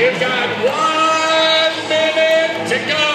You've got one minute to go.